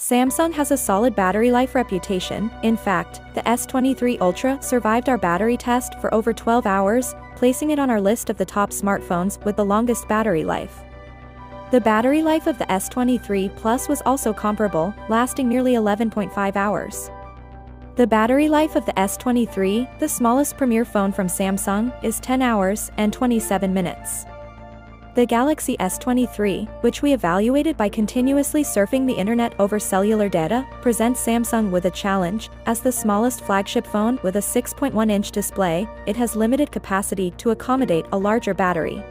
Samsung has a solid battery life reputation, in fact, the S23 Ultra survived our battery test for over 12 hours, placing it on our list of the top smartphones with the longest battery life. The battery life of the S23 Plus was also comparable, lasting nearly 11.5 hours. The battery life of the S23, the smallest premier phone from Samsung, is 10 hours and 27 minutes. The Galaxy S23, which we evaluated by continuously surfing the internet over cellular data, presents Samsung with a challenge. As the smallest flagship phone with a 6.1-inch display, it has limited capacity to accommodate a larger battery.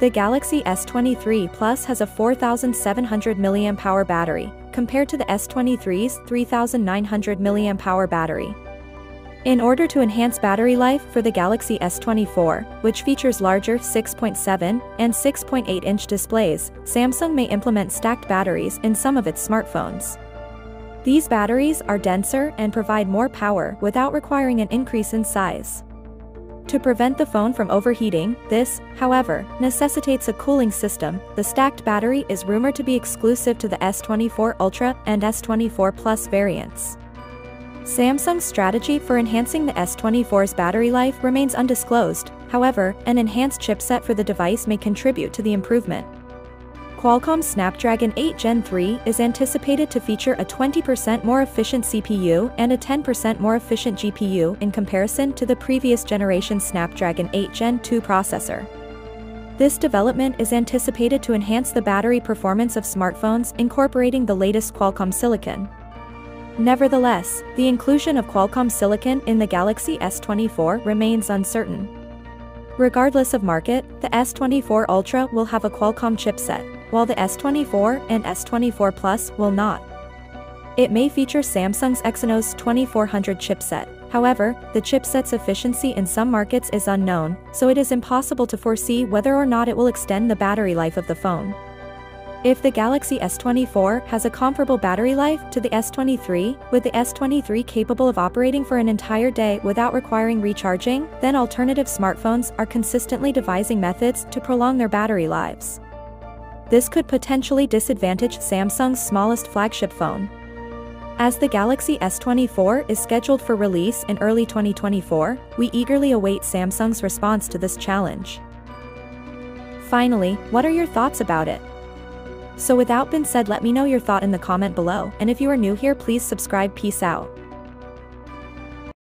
The Galaxy S23 Plus has a 4,700 mAh battery, compared to the S23's 3,900 mAh battery. In order to enhance battery life for the Galaxy S24, which features larger 6.7 and 6.8-inch displays, Samsung may implement stacked batteries in some of its smartphones. These batteries are denser and provide more power without requiring an increase in size. To prevent the phone from overheating, this, however, necessitates a cooling system. The stacked battery is rumored to be exclusive to the S24 Ultra and S24 Plus variants. Samsung's strategy for enhancing the S24's battery life remains undisclosed, however, an enhanced chipset for the device may contribute to the improvement. Qualcomm's Snapdragon 8 Gen 3 is anticipated to feature a 20% more efficient CPU and a 10% more efficient GPU in comparison to the previous generation Snapdragon 8 Gen 2 processor. This development is anticipated to enhance the battery performance of smartphones incorporating the latest Qualcomm silicon. Nevertheless, the inclusion of Qualcomm silicon in the Galaxy S24 remains uncertain. Regardless of market, the S24 Ultra will have a Qualcomm chipset, while the S24 and S24 Plus will not. It may feature Samsung's Exynos 2400 chipset, however, the chipset's efficiency in some markets is unknown, so it is impossible to foresee whether or not it will extend the battery life of the phone. If the Galaxy S24 has a comparable battery life to the S23, with the S23 capable of operating for an entire day without requiring recharging, then alternative smartphones are consistently devising methods to prolong their battery lives. This could potentially disadvantage Samsung's smallest flagship phone. As the Galaxy S24 is scheduled for release in early 2024, we eagerly await Samsung's response to this challenge. Finally, what are your thoughts about it? So without been said let me know your thought in the comment below, and if you are new here please subscribe peace out.